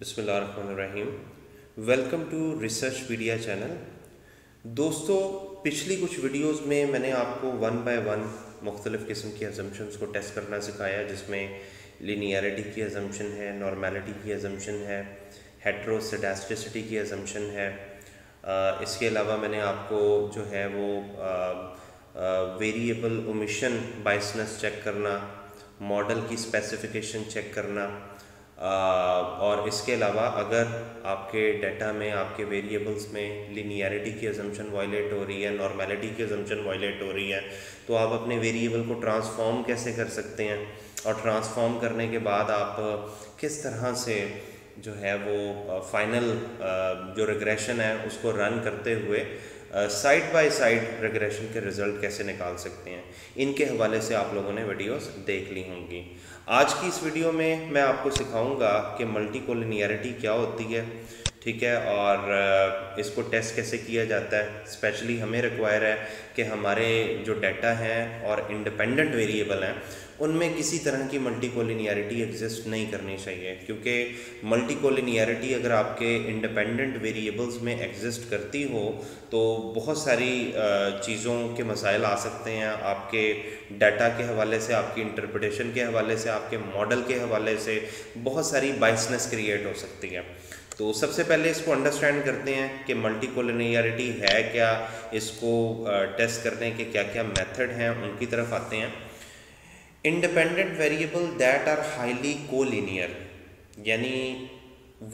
बसमीम welcome to research media channel. दोस्तों, पिछली कुछ वीडियोस में मैंने आपको वन बाय वन मुख्तलिफ़ किस्म की एजम्पन्स को टेस्ट करना सिखाया, जिसमें लीनियरिटी की एजम्पन है नॉर्मेलिटी की एजम्पन है हेट्रोसडास्टिसिटी की एजम्पन है। इसके अलावा मैंने आपको जो है वो वेरिएबल ओमिशन बाइसनेस चेक करना मॉडल की स्पेसिफिकेशन चेक करना और इसके अलावा अगर आपके डाटा में, आपके वेरिएबल्स में लिनियरिटी की एजम्पन वायलेट हो रही है नॉर्मेलिटी की एजम्पन वायलेट हो रही है तो आप अपने वेरिएबल को ट्रांसफॉर्म कैसे कर सकते हैं? और ट्रांसफॉर्म करने के बाद आप किस तरह से जो है वो फाइनल जो रिग्रेशन है, उसको रन करते हुए साइड बाय साइड रिग्रेशन के रिज़ल्ट कैसे निकाल सकते हैं? इनके हवाले से आप लोगों ने वीडियोस देख ली होंगी। आज की इस वीडियो में मैं आपको सिखाऊँगा कि मल्टी कोलिनियरिटी क्या होती है, ठीक है, और इसको टेस्ट कैसे किया जाता है। स्पेशली हमें रिक्वायर है कि हमारे जो डाटा हैं और इंडिपेंडेंट वेरिएबल हैं उनमें किसी तरह की मल्टी कोलिनियरिटी एग्जिस्ट नहीं करनी चाहिए, क्योंकि मल्टी कोलिनियरिटी अगर आपके इंडिपेंडेंट वेरिएबल्स में एग्जिस्ट करती हो तो बहुत सारी चीज़ों के मसाइल आ सकते हैं। आपके डाटा के हवाले से, आपकी इंटरप्रटेशन के हवाले से, आपके मॉडल के हवाले से बहुत सारी बाइसनेस क्रिएट हो सकती है। तो सबसे पहले इसको अंडरस्टैंड करते हैं कि मल्टी कोलिनियरिटी है क्या। इसको टेस्ट करने के क्या क्या मेथड हैं, उनकी तरफ़ आते हैं। Independent variable that are highly collinear यानी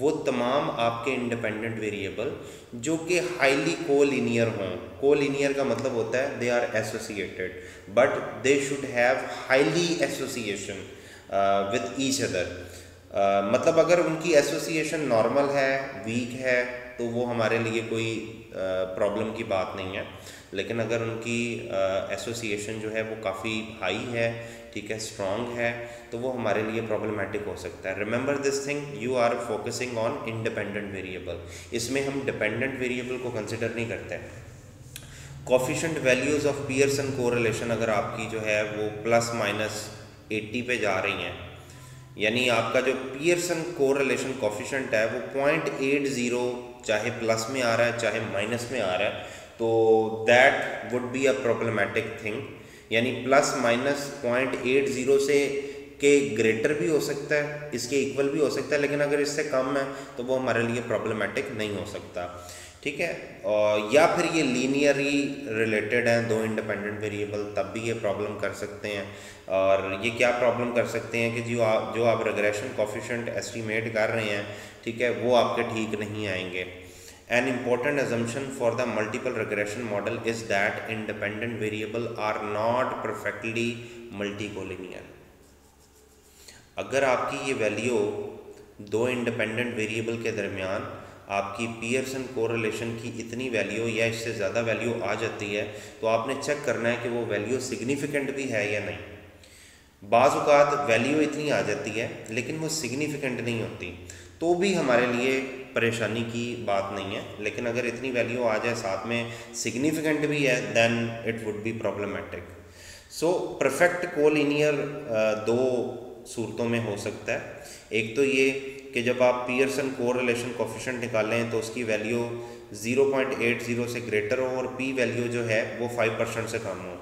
वो तमाम आपके इंडिपेंडेंट वेरिएबल जो कि हाईली कोलिनियर हों। कोलिनियर का मतलब होता है they are associated but they should have highly association with each other मतलब अगर उनकी एसोसिएशन नॉर्मल है वीक है तो वो हमारे लिए कोई प्रॉब्लम uh, की बात नहीं है। लेकिन अगर उनकी एसोसिएशन जो है वो काफ़ी हाई है, ठीक है स्ट्रॉन्ग है तो वो हमारे लिए प्रॉब्लमेटिक हो सकता है। Remember this thing you are focusing on independent variable इसमें हम डिपेंडेंट वेरिएबल को कंसिडर नहीं करते। Coefficient values of Pearson correlation अगर आपकी जो है वो प्लस माइनस एट्टी पे जा रही हैं, यानी आपका जो पियर्सन कोरिलेशन कॉफिशेंट है, वो पॉइंट एट ज़ीरो चाहे प्लस में आ रहा है, चाहे माइनस में आ रहा है तो that would be a problematic thing यानी plus minus point eight zero से के ग्रेटर भी हो सकता है, इसके इक्वल भी हो सकता है, लेकिन अगर इससे कम है तो वो हमारे लिए प्रॉब्लमेटिक नहीं हो सकता। ठीक है? और या फिर ये लीनियरली रिलेटेड हैं, दो इंडिपेंडेंट वेरिएबल तब भी ये प्रॉब्लम कर सकते हैं। और ये क्या प्रॉब्लम कर सकते हैं कि जो आप जो आप रेग्रेशन कॉफिशेंट एस्टिमेट कर रहे हैं, ठीक है, वो आपके ठीक नहीं आएँगे। An important assumption for the multiple regression model is that independent variable are not perfectly multicollinear. अगर आपकी ये वैल्यू दो इंडिपेंडेंट वेरिएबल के दरमियान आपकी पियर्सन कोरिलेशन की इतनी वैल्यू या इससे ज़्यादा वैल्यू आ जाती है तो आपने चेक करना है कि वो वैल्यू सिग्निफिकेंट भी है या नहीं बाज़ात वैल्यू इतनी आ जाती है, लेकिन वो सिग्निफिकेंट नहीं होती तो भी हमारे लिए परेशानी की बात नहीं है, लेकिन अगर इतनी वैल्यू आ जाए, साथ में सिग्निफिकेंट भी है then it would be problematic so perfect collinear दो सूरतों में हो सकता है। एक तो ये कि जब आप पियर्सन को रिलेशन कोफिशेंट निकालें तो उसकी वैल्यू 0.80 से ग्रेटर हो और पी वैल्यू जो है, वो 5 परसेंट से कम हो।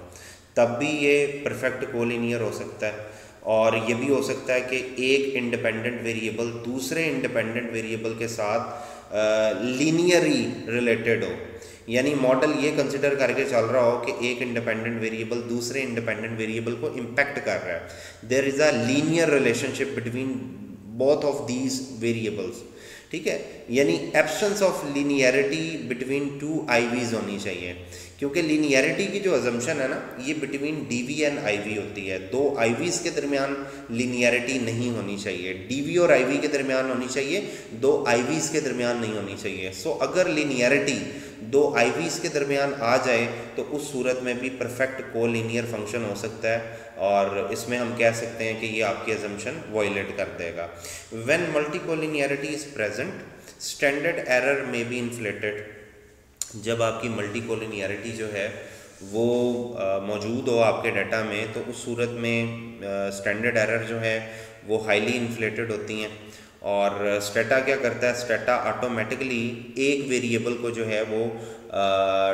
तब भी ये परफेक्ट कोलिनियर हो सकता है। और ये भी हो सकता है कि एक इंडिपेंडेंट वेरिएबल दूसरे इंडिपेंडेंट वेरिएबल के साथ लीनियरली रिलेटेड हो। यानी मॉडल ये कंसिडर करके चल रहा हो कि एक इंडिपेंडेंट वेरिएबल दूसरे इंडिपेंडेंट वेरिएबल को इम्पैक्ट कर रहा है। There is a linear relationship between both of these variables ठीक है? यानी absence of linearity between two IVs होनी चाहिए। क्योंकि लीनियरिटी की जो अजम्पन है ना, ये between D V and I V होती है। दो आई वीज़ के दरमियान लीनियरिटी नहीं होनी चाहिए। डी वी और आई वी के दरमियान होनी चाहिए, दो आई वीज़ के दरमियान नहीं होनी चाहिए। सो अगर लीनियरिटी दो आई वीज़ के दरमियान आ जाए तो उस सूरत में भी परफेक्ट को फ़ंक्शन हो सकता है और इसमें हम कह सकते हैं कि ये आपकी एजम्पन वॉयलेट कर देगा। When multicollinearity is present standard error में बी इन्फ्लेटेड जब आपकी मल्टी कोलिनियरिटी जो है, वो मौजूद हो आपके डाटा में तो उस सूरत में स्टैंडर्ड एरर जो है, वो हाईली इन्फ्लेटेड होती हैं। और स्टेटा क्या करता है? स्टेटा ऑटोमेटिकली एक वेरिएबल को जो है, वो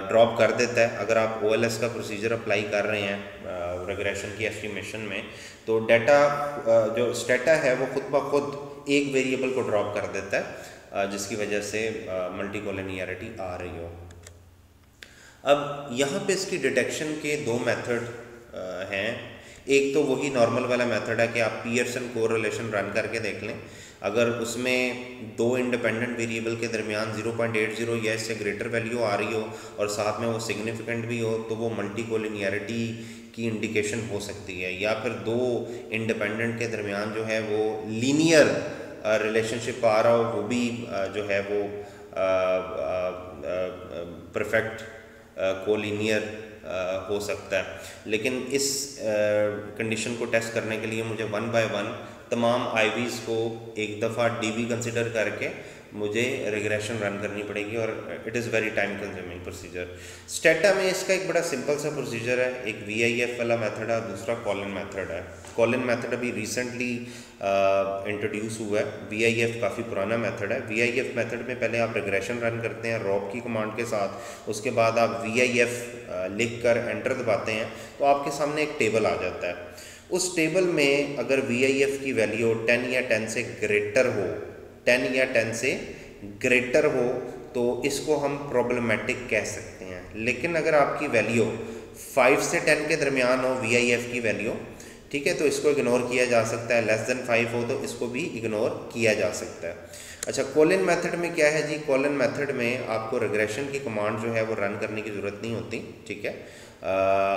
ड्रॉप कर देता है। अगर आप ओएलएस का प्रोसीजर अप्लाई कर रहे हैं रेग्रेशन की एस्टिमेशन में तो डाटा जो स्टेटा है, वो खुद ब खुद एक वेरिएबल को ड्रॉप कर देता है। जिसकी वजह से मल्टी कोलिनियरिटी आ रही हो। अब यहाँ पे इसकी डिटेक्शन के दो मेथड हैं। एक तो वही नॉर्मल वाला मेथड है कि आप पीयरसन कोरिलेशन रन करके देख लें। अगर उसमें दो इंडिपेंडेंट वेरिएबल के दरमियान 0.80 या इससे ग्रेटर वैल्यू आ रही हो और साथ में वो सिग्निफिकेंट भी हो तो वो मल्टी कोलिनियरिटी की इंडिकेशन हो सकती है। या फिर दो इंडिपेंडेंट के दरमियान जो है वो लीनियर रिलेशनशिप आ रहा हो, वो भी जो है वो परफेक्ट कोलिनियर हो सकता है। लेकिन इस कंडीशन को टेस्ट करने के लिए मुझे वन बाय वन तमाम आईवीज़ को एक दफ़ा डीवी कंसिडर करके मुझे रिग्रेशन रन करनी पड़ेगी और it is very time consuming procedure Stata में इसका एक बड़ा सिंपल सा प्रोसीजर है, एक वी आई एफ़ वाला मेथड है दूसरा कॉलिन मेथड है। कॉलिन मेथड अभी रिसेंटली इंट्रोड्यूस हुआ है। वी आई एफ़ काफ़ी पुराना मेथड है। वी आई एफ़ मेथड में पहले आप रिग्रेशन रन करते हैं रॉब की कमांड के साथ, उसके बाद आप वी आई एफ़ लिख कर एंटर दबाते हैं तो आपके सामने एक टेबल आ जाता है। उस टेबल में अगर वी आई एफ़ की वैल्यू टेन या टेन से ग्रेटर हो टेन या टेन से ग्रेटर हो तो इसको हम प्रॉब्लमेटिक कह सकते हैं। लेकिन अगर आपकी वैल्यू फाइव से टेन के दरमियान हो वी आई एफ़ की वैल्यू ठीक है तो इसको इग्नोर किया जा सकता है। लेस देन फाइव हो तो इसको भी इग्नोर किया जा सकता है। अच्छा कॉलिन मेथड में क्या है जी? कॉलिन मेथड में आपको रिग्रेशन की कमांड जो है, वो रन करने की ज़रूरत नहीं होती, ठीक है?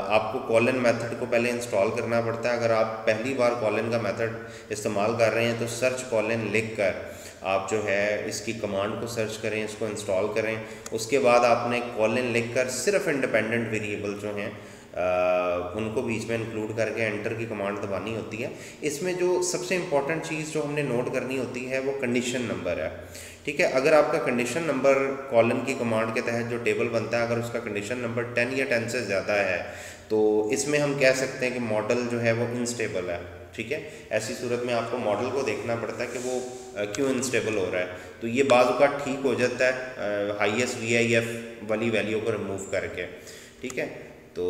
आपको कॉलिन मेथड को पहले इंस्टॉल करना पड़ता है। अगर आप पहली बार कॉलिन का मेथड इस्तेमाल कर रहे हैं तो सर्च कॉलिन लिख कर आप जो है इसकी कमांड को सर्च करें, इसको इंस्टॉल करें। उसके बाद आपने कॉलिन लिख कर सिर्फ़ इंडिपेंडेंट वेरिएबल जो हैं उनको बीच में इंक्लूड करके एंटर की कमांड दबानी होती है। इसमें जो सबसे इंपॉर्टेंट चीज़ जो हमने नोट करनी होती है, वो कंडीशन नंबर है। ठीक है? अगर आपका कंडीशन नंबर कॉलन की कमांड के तहत जो टेबल बनता है, अगर उसका कंडीशन नंबर टेन या टेन से ज़्यादा है तो इसमें हम कह सकते हैं कि मॉडल जो है वो इनस्टेबल है। ठीक है? ऐसी सूरत में आपको मॉडल को देखना पड़ता है कि वो क्यों इनस्टेबल हो रहा है? तो ये बाजू का ठीक हो जाता है हाईएस्ट वी आई एफ़ वाली वैल्यू को रिमूव करके ठीक है? तो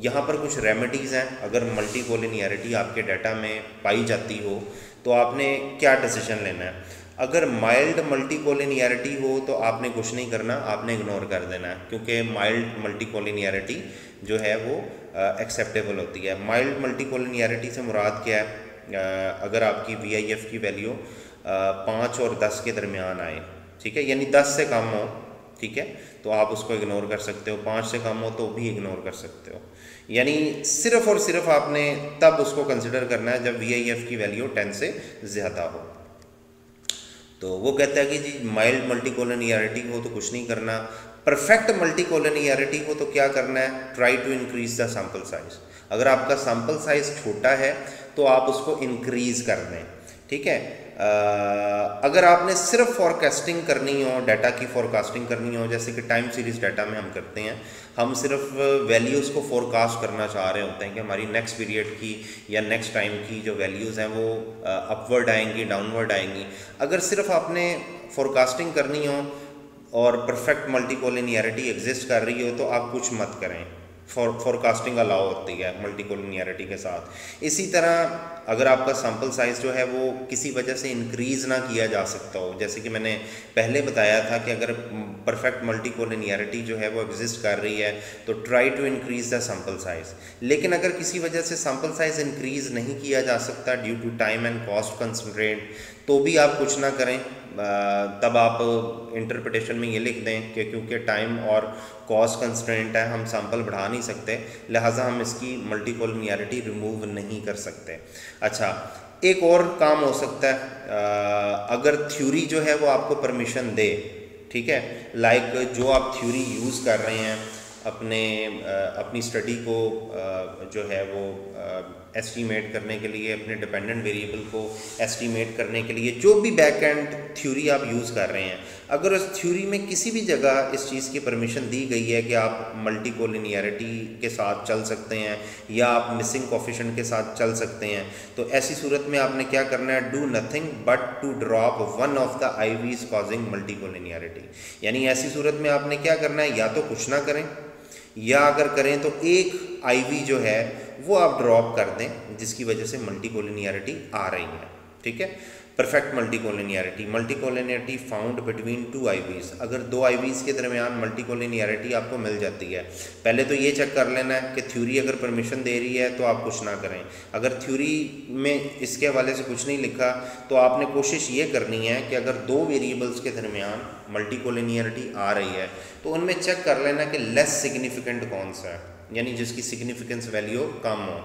यहाँ पर कुछ रेमेडीज़ हैं। अगर मल्टी कोलिनियरिटी आपके डाटा में पाई जाती हो तो आपने क्या डिसीज़न लेना है? अगर माइल्ड मल्टी कोलिनियरिटी हो तो आपने कुछ नहीं करना आपने इग्नोर कर देना है क्योंकि माइल्ड मल्टी कोलिनियरिटी जो है वो एक्सेप्टेबल होती है। माइल्ड मल्टी कोलिनियरिटी से मुराद क्या है? आ, अगर आपकी वी आई एफ़ की वैल्यू पाँच और दस के दरमियान आए, ठीक है? यानी दस से कम हो, ठीक है? तो आप उसको इग्नोर कर सकते हो। पाँच से कम हो तो भी इग्नोर कर सकते हो। यानी सिर्फ़ और सिर्फ़ आपने तब उसको कंसिडर करना है जब वी आई एफ़ की वैल्यू टेन से ज़्यादा हो। तो वो कहता है कि जी माइल्ड मल्टी कोलोनियरिटी हो तो कुछ नहीं करना। परफेक्ट मल्टी कोलोनियरिटी हो तो क्या करना है? Try to increase the sample size अगर आपका सैंपल साइज़ छोटा है तो आप उसको इंक्रीज कर दें, ठीक है? अगर आपने सिर्फ़ फॉरकास्टिंग करनी हो डाटा की फॉरकास्टिंग करनी हो, जैसे कि टाइम सीरीज़ डाटा में हम करते हैं, हम सिर्फ़ वैल्यूज़ को फोरकास्ट करना चाह रहे होते हैं कि हमारी नेक्स्ट पीरियड की या नेक्स्ट टाइम की जो वैल्यूज़ हैं वो अपवर्ड आएँगी डाउनवर्ड आएँगी। अगर सिर्फ़ आपने फोरकास्टिंग करनी हो और परफेक्ट मल्टीकोलिनियरिटी एग्जिस्ट कर रही हो तो आप कुछ मत करें। फॉरकास्टिंग अलाउ होती है मल्टीकोलिनियरिटी के साथ। इसी तरह अगर आपका सैंपल साइज़ जो है वो किसी वजह से इंक्रीज़ ना किया जा सकता हो, जैसे कि मैंने पहले बताया था कि अगर परफेक्ट मल्टीकोलिनियरिटी जो है वो एग्जिस्ट कर रही है तो try to increase the sample size लेकिन अगर किसी वजह से सैंपल साइज़ इंक्रीज़ नहीं किया जा सकता due to time and cost concentrate तो भी आप कुछ ना करें। तब आप इंटरप्रटेशन में ये लिख दें कि क्योंकि टाइम और कॉस्ट कंस्टेंट है, हम सैंपल बढ़ा नहीं सकते, लिहाजा हम इसकी मल्टीकोलिनियरिटी रिमूव नहीं कर सकते। अच्छा एक और काम हो सकता है अगर थ्योरी जो है वो आपको परमिशन दे, ठीक है? लाइक जो आप थ्योरी यूज़ कर रहे हैं, अपने अपनी स्टडी को जो है वो एस्टीमेट करने के लिए, अपने डिपेंडेंट वेरिएबल को एस्टीमेट करने के लिए, जो भी बैक एंड थ्योरी आप यूज़ कर रहे हैं, अगर उस थ्योरी में किसी भी जगह इस चीज़ की परमिशन दी गई है कि आप मल्टी कोलिनियरिटी के साथ चल सकते हैं, या आप मिसिंग कॉफिशन के साथ चल सकते हैं तो ऐसी सूरत में आपने क्या करना है? Do nothing but to drop one of the IVs causing multi collinearity यानी ऐसी सूरत में आपने क्या करना है? या तो कुछ ना करें, या अगर करें तो एक आईवी जो है, वो आप ड्रॉप कर दें, जिसकी वजह से मल्टी कोलिनियरिटी आ रही है। ठीक है? Perfect multicollinearity multicollinearity found between two IVs अगर दो आईवीज के दरमियान मल्टी कोलिनियरिटी आपको मिल जाती है, पहले तो ये चेक कर लेना है कि थ्योरी अगर परमिशन दे रही है तो आप कुछ ना करें। अगर थ्योरी में इसके हवाले से कुछ नहीं लिखा तो आपने कोशिश ये करनी है कि अगर दो वेरिएबल्स के दरमियान मल्टी कोलिनियरिटी आ रही है तो उनमें चेक कर लेना कि लेस सिग्निफिकेंट कौन सा है। यानी जिसकी सिग्निफिकेंस वैल्यू कम हो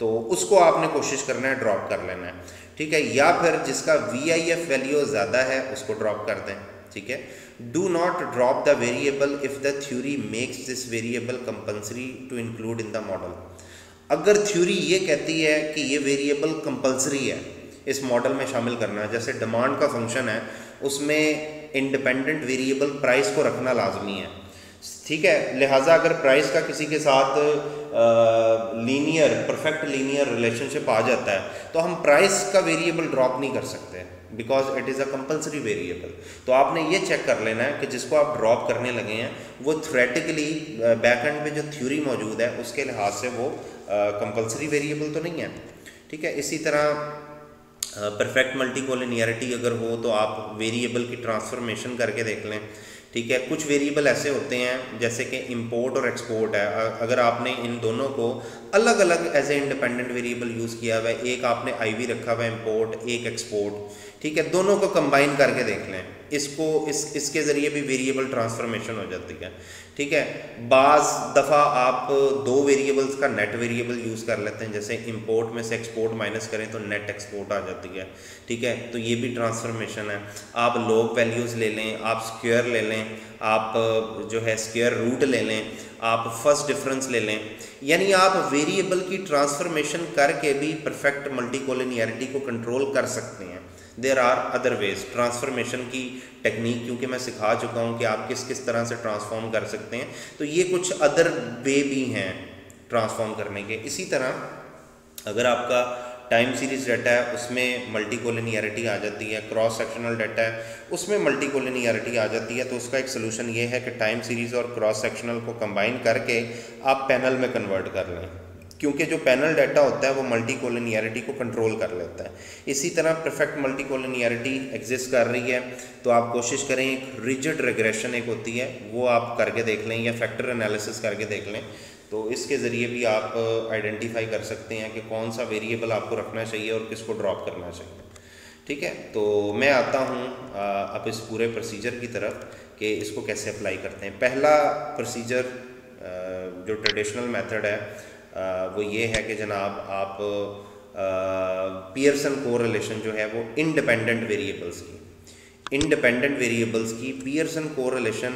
तो उसको आपने कोशिश करना है ड्रॉप कर लेना है। ठीक है? या फिर जिसका वी आई एफ़ वैल्यू ज़्यादा है, उसको ड्रॉप कर दें। ठीक है? Do not drop the variable if the theory makes this variable compulsory to include in the model अगर थ्योरी ये कहती है कि ये वेरिएबल कंपल्सरी है, इस मॉडल में शामिल करना, जैसे डिमांड का फ़ंक्शन है, उसमें इंडिपेंडेंट वेरिएबल प्राइस को रखना लाजमी है। ठीक है, लिहाजा अगर प्राइस का किसी के साथ लीनियर परफेक्ट लीनियर रिलेशनशिप आ जाता है तो हम प्राइस का वेरिएबल ड्रॉप नहीं कर सकते because it is a compulsory variable तो आपने ये चेक कर लेना है कि जिसको आप ड्रॉप करने लगे हैं, वो थ्रेटिकली बैक एंड में जो थ्योरी मौजूद है, उसके लिहाज से वो कंपलसरी वेरिएबल तो नहीं है। ठीक है, इसी तरह परफेक्ट मल्टी कोलिनियरिटी अगर हो तो आप वेरिएबल की ट्रांसफॉर्मेशन करके देख लें। ठीक है? कुछ वेरिएबल ऐसे होते हैं, जैसे कि इंपोर्ट और एक्सपोर्ट है। अगर आपने इन दोनों को अलग अलग as a independent variable use किया हुआ है, एक आपने आईवी रखा हुआ है इंपोर्ट एक एक्सपोर्ट ठीक है, दोनों को कंबाइन करके देख लें। इसको, इस, इसके ज़रिए भी वेरिएबल ट्रांसफॉर्मेशन हो जाती है। ठीक है, बाज़ दफ़ा आप दो वेरिएबल्स का नेट वेरिएबल यूज़ कर लेते हैं, जैसे इंपोर्ट में से एक्सपोर्ट माइनस करें तो नेट एक्सपोर्ट आ जाती है। ठीक है तो ये भी ट्रांसफॉर्मेशन है। आप लोग वैल्यूज़ ले लें, आप स्क्वेयर ले लें, आप जो है स्क्वेयर रूट ले लें, आप फ़र्स्ट डिफरेंस ले लें। यानी आप वेरिएबल की ट्रांसफॉर्मेशन करके भी परफेक्ट मल्टीकोलिनियरिटी को कंट्रोल कर सकते हैं। There are other ways transformation की टेक्निक क्योंकि मैं सिखा चुका हूँ कि आप किस किस तरह से ट्रांसफॉर्म कर सकते हैं। तो ये कुछ अदर वे भी हैं ट्रांसफॉर्म करने के। इसी तरह, अगर आपका टाइम सीरीज़ डाटा है, उसमें मल्टी कोलिनियरिटी आ जाती है क्रॉस सेक्शनल डाटा है, उसमें मल्टी कोलिनियरिटी आ जाती है तो उसका एक सोल्यूशन ये है कि टाइम सीरीज़ और क्रॉस सेक्शनल को कंबाइन करके आप पैनल में कन्वर्ट कर लें। क्योंकि जो पैनल डाटा होता है वो मल्टी कोलिनियरिटी को कंट्रोल कर लेता है। इसी तरह परफेक्ट मल्टी कोलिनियरिटी एग्जिस्ट कर रही है तो आप कोशिश करें एक रिजिड रेग्रेशन एक होती है, वो आप करके देख लें या फैक्टर एनालिसिस करके देख लें। तो इसके ज़रिए भी आप आइडेंटिफाई कर सकते हैं कि कौन सा वेरिएबल आपको रखना चाहिए और किसको ड्रॉप करना चाहिए। ठीक है? तो मैं आता हूँ अब इस पूरे प्रोसीजर की तरफ़ कि इसको कैसे अप्लाई करते हैं। पहला प्रोसीजर जो ट्रेडिशनल मेथड है वो ये है कि जनाब आप पियर्सन को रिलेशन जो है वो इंडिपेंडेंट वेरिएबल्स की इंडिपेंडेंट वेरिएबल्स की Pearson correlation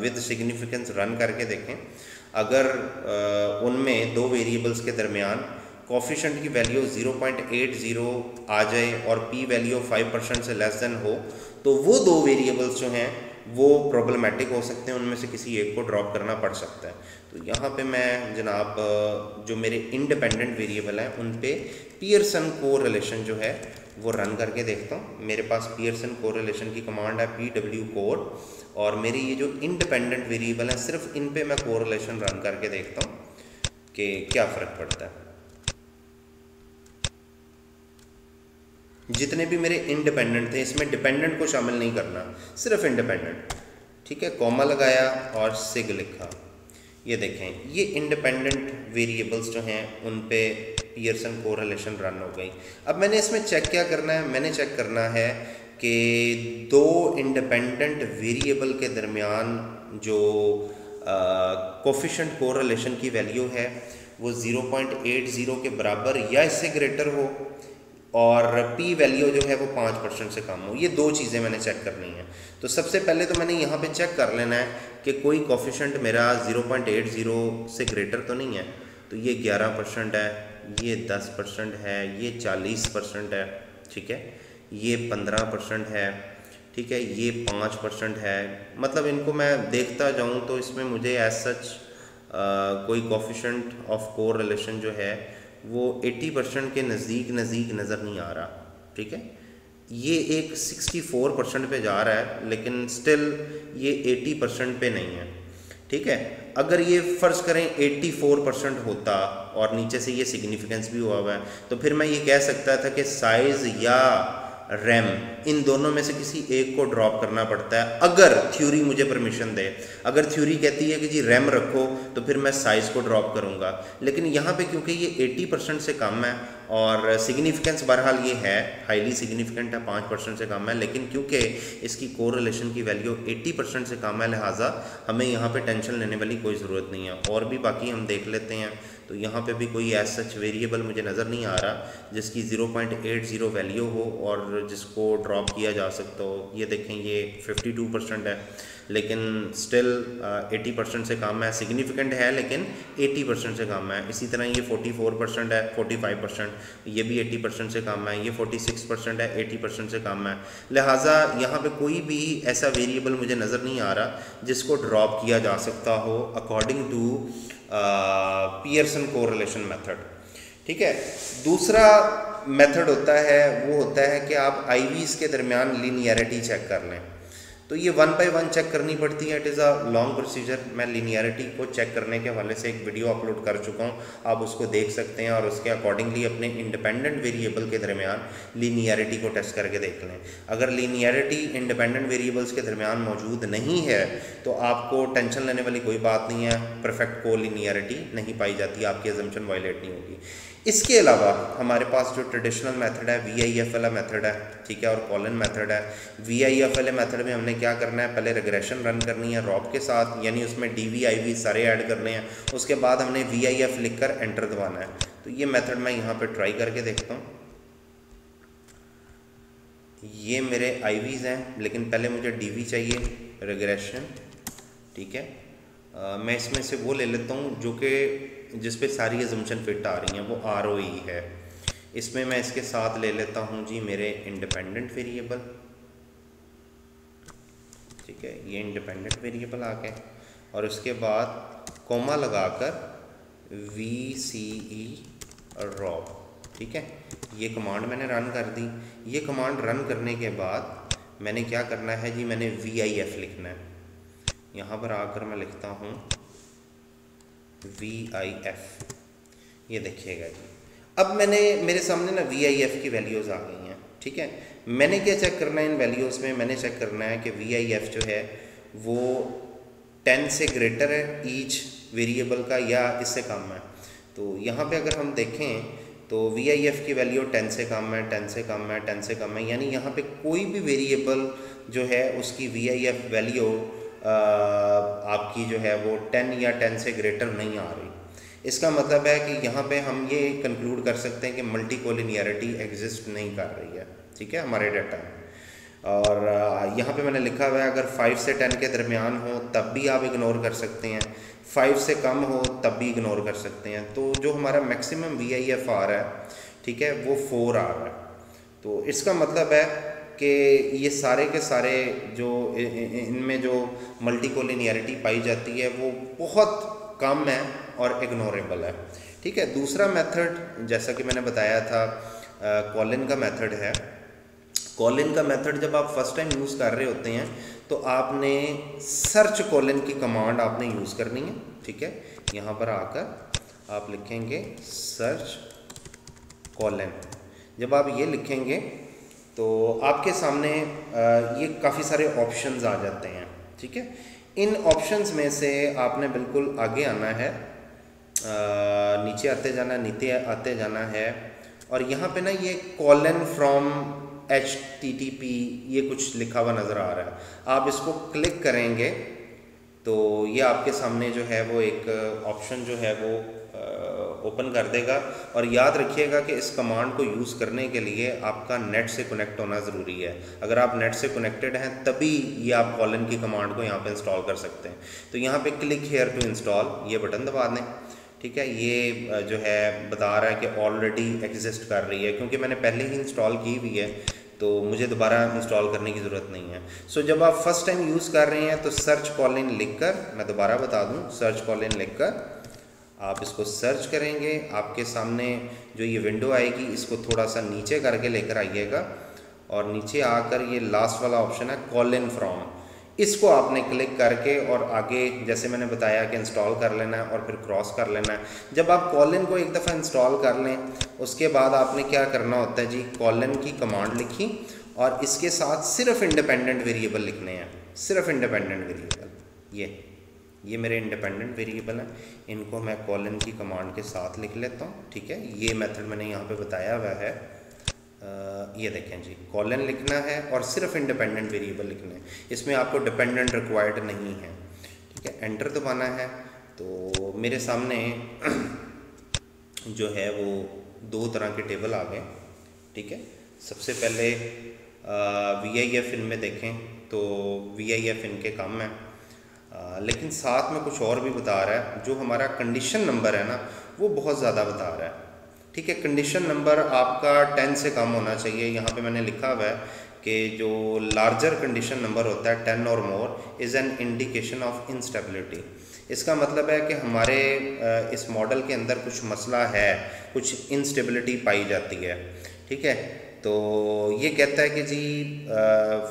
with significance run करके देखें, अगर उनमें दो वेरिएबल्स के दरमियान कॉफिशेंट की वैल्यू 0.80 आ जाए और पी वैल्यू 5 परसेंट से लेस देन हो तो वो दो वेरिएबल्स जो हैं वो प्रॉब्लमेटिक हो सकते हैं, उनमें से किसी एक को ड्रॉप करना पड़ सकता है। तो यहाँ पे मैं जनाब जो मेरे इंडिपेंडेंट वेरिएबल हैं, उन पे पियर्सन को रिलेशन जो है, वो रन करके देखता हूँ। मेरे पास पियर्सन को रिलेशन की कमांड है पी डब्ल्यू कोड और मेरी ये जो इंडिपेंडेंट वेरिएबल है, सिर्फ़ इन पे मैं को रिलेशन रन करके देखता हूँ कि क्या फ़र्क पड़ता है। जितने भी मेरे इंडिपेंडेंट थे, इसमें डिपेंडेंट को शामिल नहीं करना, सिर्फ़ इंडिपेंडेंट ठीक है? कॉमा लगाया और सिग लिखा। ये देखें, ये इंडिपेंडेंट वेरिएबल्स जो हैं, उन पे पियर्सन को रिलेशन रन हो गई। अब मैंने इसमें चेक क्या करना है? मैंने चेक करना है कि दो इंडिपेंडेंट वेरिएबल के दरमियान जो कोफिशेंट को रिलेशन की वैल्यू है, वो 0.80 के बराबर या इससे ग्रेटर हो और पी वैल्यू जो है वो पाँच परसेंट से कम हो। ये दो चीज़ें मैंने चेक करनी है। तो सबसे पहले तो मैंने यहाँ पे चेक कर लेना है कि कोई कॉफिशेंट मेरा 0.80 से ग्रेटर तो नहीं है। तो ये 11 परसेंट है, ये दस परसेंट है, ये चालीस परसेंट है, ठीक है? ये पंद्रह परसेंट है, ठीक है? ये पाँच परसेंट है। मतलब इनको मैं देखता जाऊँ तो इसमें मुझे एज सच कोई कोफिशेंट ऑफ़ कोर रिलेशन जो है वो 80 परसेंट के नज़दीक नज़दीक नज़र नहीं आ रहा, ठीक है? ये एक 64 परसेंट पर जा रहा है, लेकिन स्टिल ये 80 परसेंट पर नहीं है, ठीक है? अगर ये फ़र्ज़ करें 84 परसेंट होता और नीचे से ये सिग्निफिकेंस भी हुआ हुआ है तो फिर मैं ये कह सकता था कि साइज़ या रैम। इन दोनों में से किसी एक को ड्रॉप करना पड़ता है। अगर थ्योरी मुझे परमिशन दे, अगर थ्योरी कहती है कि जी रैम रखो तो फिर मैं साइज़ को ड्रॉप करूँगा। लेकिन यहाँ पे क्योंकि ये 80 परसेंट से कम है और सिग्निफिकेंस बहरहाल ये है हाईली सिग्निफिकेंट है, पाँच परसेंट से कम है, लेकिन क्योंकि इसकी कोर रिलेशन की वैल्यू 80 परसेंट से कम है, लिहाजा हमें यहाँ पे टेंशन लेने वाली कोई ज़रूरत नहीं है। और भी बाकी हम देख लेते हैं। तो यहाँ पे भी कोई एज सच वेरिएबल मुझे नज़र नहीं आ रहा, जिसकी 0.80 वैल्यू हो और जिसको ड्रॉप किया जा सकता हो। ये देखें, ये 52 परसेंट है, लेकिन स्टिल 80 परसेंट से कम है। सिग्निफिकेंट है, लेकिन 80 परसेंट से कम है। इसी तरह ये 44 परसेंट है 45 परसेंट ये भी 80 परसेंट से कम है। ये 46 परसेंट है 80 परसेंट से कम है। लिहाजा यहाँ पे कोई भी ऐसा वेरिएबल मुझे नज़र नहीं आ रहा, जिसको ड्रॉप किया जा सकता हो। According to Pearson correlation method ठीक है? दूसरा मेथड होता है, वो होता है कि आप आईवीज के दरमियान लीनियरिटी चेक कर लें। तो ये वन बाय वन चेक करनी पड़ती है. It is a long procedure मैं लीनियरिटी को चेक करने के हवाले से एक वीडियो अपलोड कर चुका हूँ. आप उसको देख सकते हैं और उसके अकॉर्डिंगली अपने इंडिपेंडेंट वेरिएबल के दरमियान लीनियरिटी को टेस्ट करके देख लें. अगर लीनियरिटी इंडिपेंडेंट वेरिएबल्स के दरमियान मौजूद नहीं है तो आपको टेंशन लेने वाली कोई बात नहीं है. परफेक्ट को नहीं पाई जाती. आपकी एजम्पन वायलेट नहीं होगी. इसके अलावा हमारे पास जो ट्रेडिशनल मेथड है वी आई एफ़ वाला मेथड है ठीक है और कॉलन मेथड है। वी आई एफ़ वाले मेथड में हमने क्या करना है? पहले रिग्रेशन रन करनी है रॉब के साथ यानी उसमें डी वी आई वी सारे ऐड करने हैं। उसके बाद हमने वी आई एफ़ लिख कर एंटर दबाना है। तो ये मेथड मैं यहाँ पर ट्राई करके देखता हूँ। ये मेरे आई वीज़ हैं लेकिन पहले मुझे डी वी चाहिए रिग्रेशन ठीक है। आ, मैं इसमें से वो ले लेता हूँ जो कि जिस पे सारी एजम्पन फिट आ रही हैं, वो आर ओ ई है। इसमें मैं इसके साथ ले लेता हूँ जी मेरे इंडिपेंडेंट वेरिएबल ठीक है, ये इंडिपेंडेंट वेरिएबल आ गए। और उसके बाद कोमा लगाकर वी सी ई रॉब ठीक है, ये कमांड मैंने रन कर दी। ये कमांड रन करने के बाद मैंने क्या करना है जी, मैंने वी आई एफ़ लिखना है। यहाँ पर आकर मैं लिखता हूँ वी आई एफ़ ये देखिएगा जी। अब मैंने, मेरे सामने ना वी आई एफ़ की वैल्यूज़ आ गई हैं, ठीक है? मैंने क्या चेक करना है इन वैल्यूज़ में? मैंने चेक करना है कि वी आई एफ़ जो है, वो टेन से ग्रेटर है ईच वेरिएबल का या इससे कम है? तो यहाँ पे अगर हम देखें तो वी आई एफ़ की वैल्यू टेन से कम है टेन से कम है टेन से कम है, यानी यहाँ पे कोई भी वेरिएबल जो है, उसकी वी आई एफ़ वैल्यू आपकी जो है वो टेन या टेन से ग्रेटर नहीं आ रही। इसका मतलब है कि यहाँ पे हम ये कंक्लूड कर सकते हैं कि मल्टी कोलिनियरिटी एग्जिस्ट नहीं कर रही है, ठीक है, हमारे डाटा में। और यहाँ पे मैंने लिखा हुआ है, अगर फाइव से टेन के दरमियान हो, तब भी आप इग्नोर कर सकते हैं। फाइव से कम हो, तब भी इग्नोर कर सकते हैं। तो जो हमारा मैक्सिमम वी आई एफ़ आ रहा है, ठीक है, वो फोर आ रहा है। तो इसका मतलब है कि ये सारे के सारे जो इनमें जो मल्टी कोलिनियरिटी पाई जाती है, वो बहुत कम है और इग्नोरेबल है। ठीक है, दूसरा मेथड जैसा कि मैंने बताया था कॉलिन का मेथड है। कॉलिन का मेथड जब आप फ़र्स्ट टाइम यूज़ कर रहे होते हैं तो आपने सर्च कॉलिन की कमांड आपने यूज़ करनी है। ठीक है, यहाँ पर आकर आप लिखेंगे सर्च कॉलिन जब आप ये लिखेंगे तो आपके सामने ये काफ़ी सारे ऑप्शंस आ जाते हैं, ठीक है? इन ऑप्शंस में से आपने बिल्कुल आगे आना है नीचे आते जाना नीचे आते जाना है, और यहाँ पे ना ये collin from H T T P ये कुछ लिखा हुआ नज़र आ रहा है। आप इसको क्लिक करेंगे तो ये आपके सामने जो है वो एक ऑप्शन जो है वो ओपन कर देगा और याद रखिएगा कि इस कमांड को यूज़ करने के लिए आपका नेट से कनेक्ट होना ज़रूरी है। अगर आप नेट से कनेक्टेड हैं तभी ये आप कॉलन की कमांड को यहाँ पे इंस्टॉल कर सकते हैं। तो यहाँ पे क्लिक हेयर टू इंस्टॉल ये बटन दबा दें। ठीक है ये जो है बता रहा है कि ऑलरेडी एग्जिस्ट कर रही है क्योंकि मैंने पहले ही इंस्टॉल की हुई है तो मुझे दोबारा इंस्टॉल करने की ज़रूरत नहीं है। सो so, जब आप फ़र्स्ट टाइम यूज़ कर रहे हैं तो सर्च कॉलिन लिख कर मैं दोबारा बता दूँ सर्च कॉलिन लिख कर आप इसको सर्च करेंगे, आपके सामने जो ये विंडो आएगी, इसको थोड़ा सा नीचे करके लेकर आइएगा। और नीचे आकर ये लास्ट वाला ऑप्शन है कॉल इन फ्रॉम इसको आपने क्लिक करके और आगे, जैसे मैंने बताया कि इंस्टॉल कर लेना है और फिर क्रॉस कर लेना है। जब आप कॉलिन को एक दफ़ा इंस्टॉल कर लें, उसके बाद आपने क्या करना होता है जी? कॉलिन की कमांड लिखी और इसके साथ सिर्फ़ इंडिपेंडेंट वेरिएबल लिखने हैं। सिर्फ़ इंडिपेंडेंट वेरिएबल ये। ये मेरे इंडिपेंडेंट वेरिएबल हैं। इनको मैं कॉलन की कमांड के साथ लिख लेता हूँ ठीक है? ये मेथड मैंने यहाँ पे बताया हुआ है। आ, ये देखें जी कॉलन लिखना है और सिर्फ़ इंडिपेंडेंट वेरिएबल लिखना है। इसमें आपको डिपेंडेंट रिक्वायर्ड नहीं है ठीक है? एंटर दबाना है तो मेरे सामने जो है वो दो तरह के टेबल आ गए ठीक है? सबसे पहले वी आई एफ़ इनमें देखें तो वी आई एफ़ इनके कम आ, लेकिन साथ में कुछ और भी बता रहा है, जो हमारा कंडीशन नंबर है ना, वो बहुत ज़्यादा बता रहा है। ठीक है कंडीशन नंबर आपका टेन से कम होना चाहिए। यहाँ पे मैंने लिखा हुआ है कि जो लार्जर कंडीशन नंबर होता है टेन और more is an indication of instability इसका मतलब है कि हमारे इस मॉडल के अंदर कुछ मसला है, कुछ इंस्टेबिलिटी पाई जाती है। ठीक है तो ये कहता है कि जी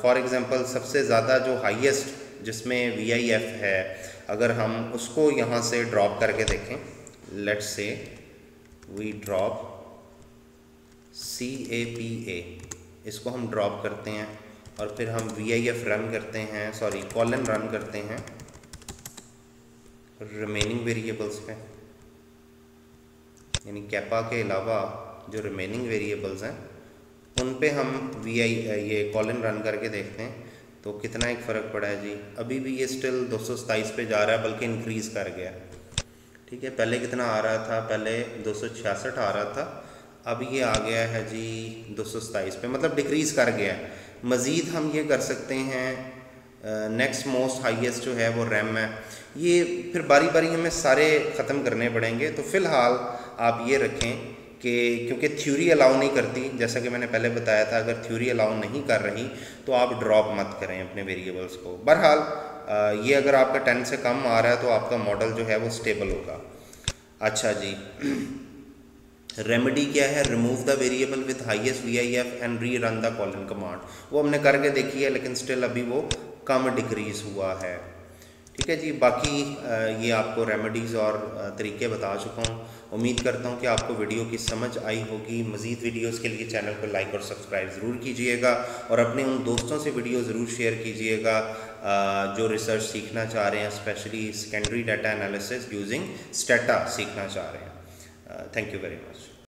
फॉर एग्ज़ाम्पल सबसे ज़्यादा जो हाईएस्ट जिसमें वी आई एफ़ है, अगर हम उसको यहाँ से ड्रॉप करके देखें let say we drop C A P A इसको हम ड्रॉप करते हैं और फिर हम वी आई एफ़ रन करते हैं सॉरी कॉलन रन करते हैं रिमेनिंग वेरिएबल्स पे। यानी कैपा के अलावा जो रिमेनिंग वेरिएबल्स हैं, उन पे हम वी आई ये कॉलन रन करके देखते हैं। तो कितना एक फ़र्क पड़ा है जी। अभी भी ये स्टिल दो सौ सताईस पे जा रहा है, बल्कि इंक्रीज़ कर गया। ठीक है, पहले कितना आ रहा था? पहले दो सौ छियासठ आ रहा था। अब ये आ गया है जी दो सौ सताईस पे। मतलब डिक्रीज़ कर गया है। मज़ीद हम ये कर सकते हैं नेक्स्ट मोस्ट हाईएस्ट जो है वो रैम है। ये फिर बारी बारी हमें सारे ख़त्म करने पड़ेंगे। तो फ़िलहाल आप ये रखें कि क्योंकि थ्योरी अलाउ नहीं करती, जैसा कि मैंने पहले बताया था, अगर थ्योरी अलाउ नहीं कर रही तो आप ड्रॉप मत करें अपने वेरिएबल्स को। बहरहाल ये अगर आपका टेन से कम आ रहा है तो आपका मॉडल जो है वो स्टेबल होगा। अच्छा जी। रेमेडी क्या है? Remove the variable with highest V I F and rerun the collin command वो हमने करके देखी है, लेकिन स्टिल अभी वो कम डिक्रीज हुआ है। ठीक है जी, बाकी ये आपको रेमेडीज़ और तरीके बता चुका हूँ। उम्मीद करता हूँ कि आपको वीडियो की समझ आई होगी। मज़ीद वीडियोज़ के लिए चैनल को लाइक और सब्सक्राइब ज़रूर कीजिएगा और अपने उन दोस्तों से वीडियो ज़रूर शेयर कीजिएगा जो रिसर्च सीखना चाह रहे हैं specially secondary data analysis using Stata सीखना चाह रहे हैं। Thank you very much